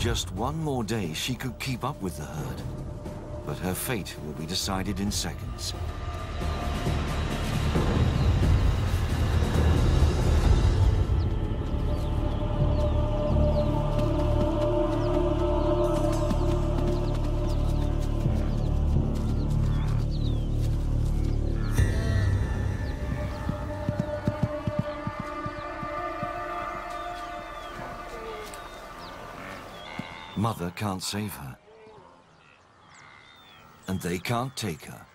just one more day, she could keep up with the herd. But her fate will be decided in seconds. Mother can't save her. And they can't take her.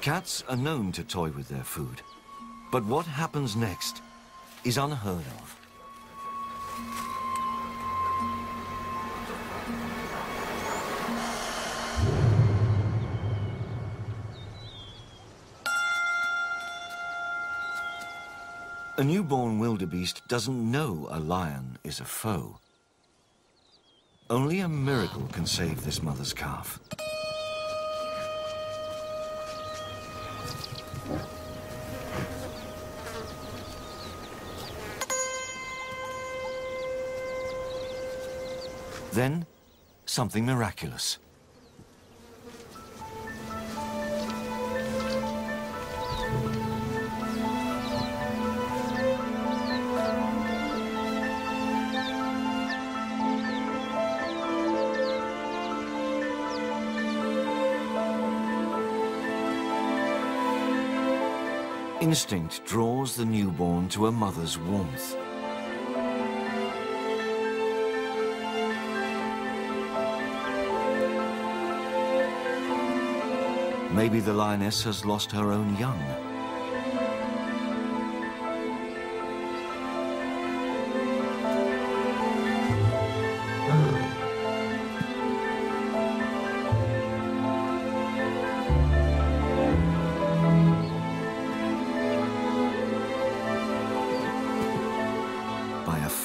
Cats are known to toy with their food. But what happens next is unheard of. A newborn wildebeest doesn't know a lion is a foe. Only a miracle can save this mother's calf. Then, something miraculous. Instinct draws the newborn to a mother's warmth. Maybe the lioness has lost her own young.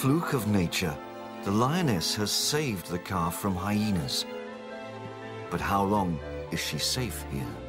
Fluke of nature, the lioness has saved the calf from hyenas. But how long is she safe here?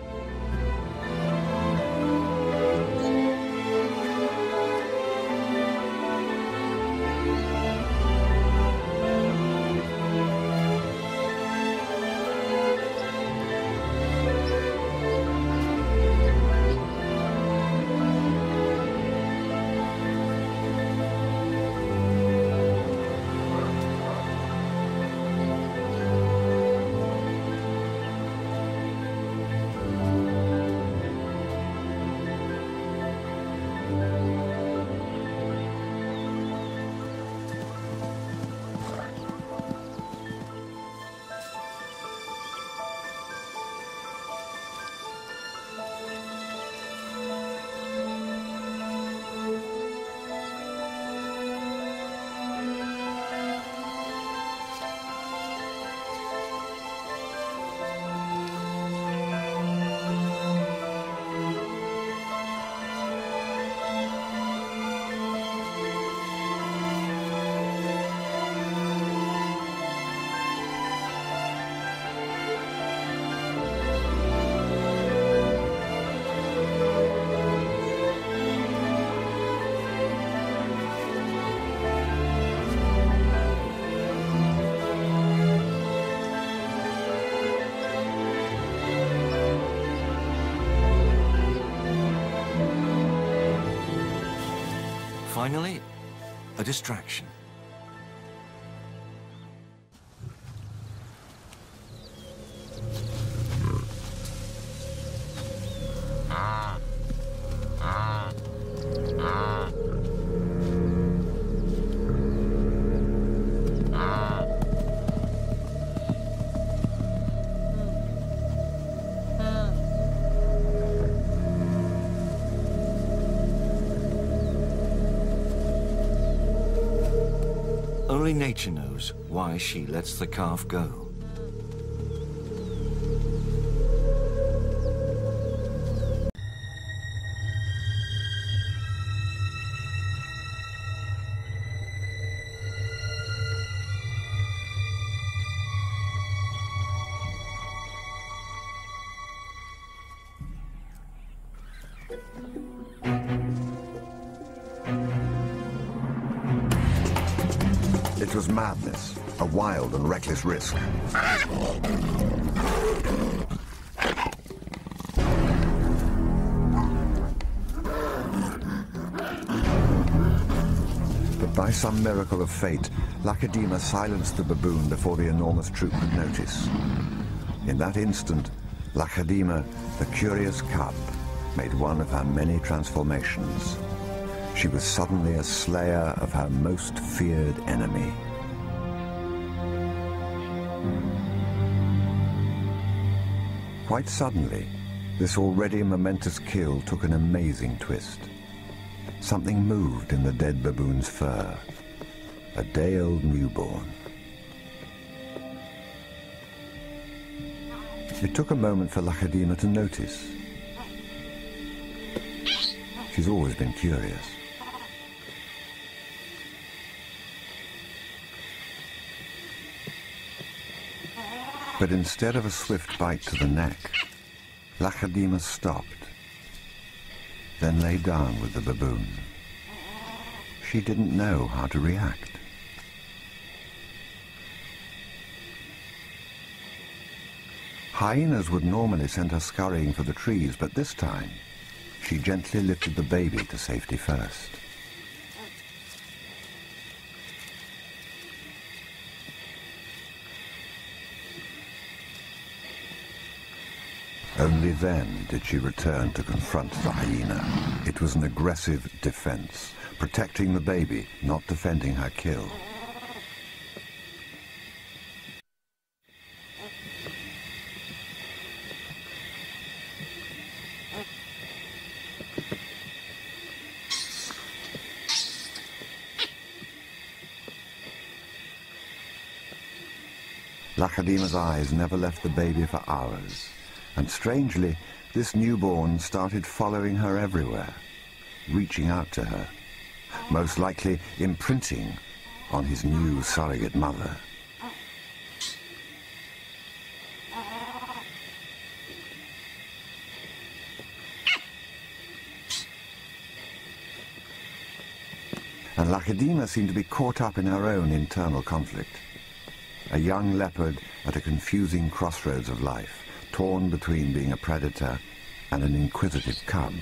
Finally, a distraction. Only nature knows why she lets the calf go. Was madness, a wild and reckless risk. But by some miracle of fate, Legadema silenced the baboon before the enormous troop could notice. In that instant, Legadema, the curious cub, made one of her many transformations. She was suddenly a slayer of her most feared enemy. Quite suddenly, this already momentous kill took an amazing twist. Something moved in the dead baboon's fur. A day-old newborn. It took a moment for Legadema to notice. She's always been curious. But instead of a swift bite to the neck, Legadema stopped, then lay down with the baboon. She didn't know how to react. Hyenas would normally send her scurrying for the trees, but this time she gently lifted the baby to safety first. Only then did she return to confront the hyena. It was an aggressive defense, protecting the baby, not defending her kill. Legadema's eyes never left the baby for hours. And strangely, this newborn started following her everywhere, reaching out to her, most likely imprinting on his new surrogate mother. And Legadema seemed to be caught up in her own internal conflict. A young leopard at a confusing crossroads of life torn between being a predator and an inquisitive cub.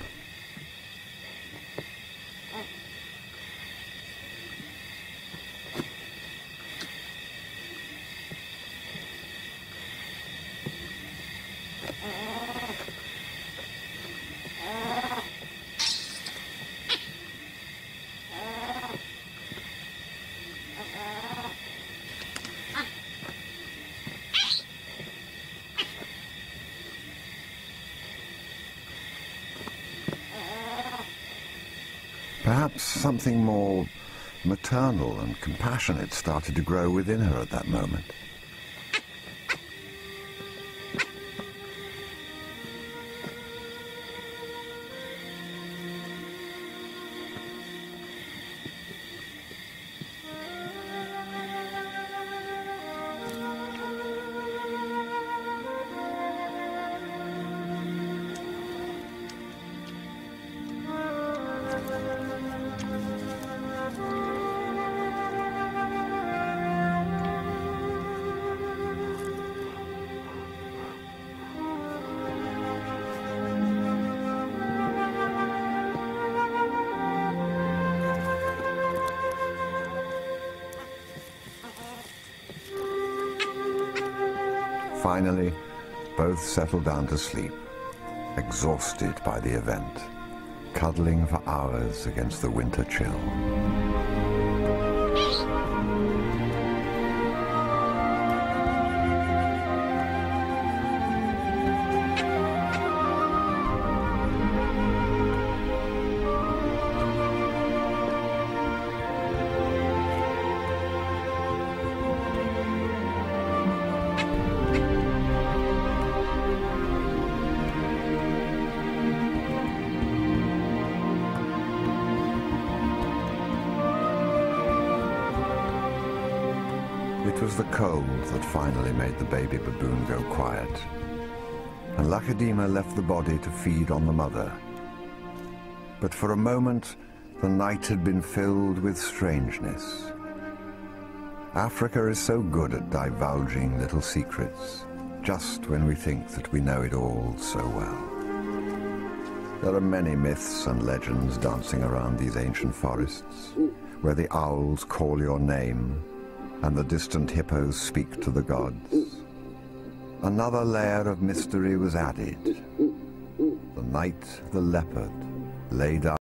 Perhaps something more maternal and compassionate started to grow within her at that moment. Finally, both settled down to sleep, exhausted by the event, cuddling for hours against the winter chill. It was the cold that finally made the baby baboon go quiet. And Legadema left the body to feed on the mother. But for a moment, the night had been filled with strangeness. Africa is so good at divulging little secrets, just when we think that we know it all so well. There are many myths and legends dancing around these ancient forests, where the owls call your name and the distant hippos speak to the gods. Another layer of mystery was added. The night the leopard lay down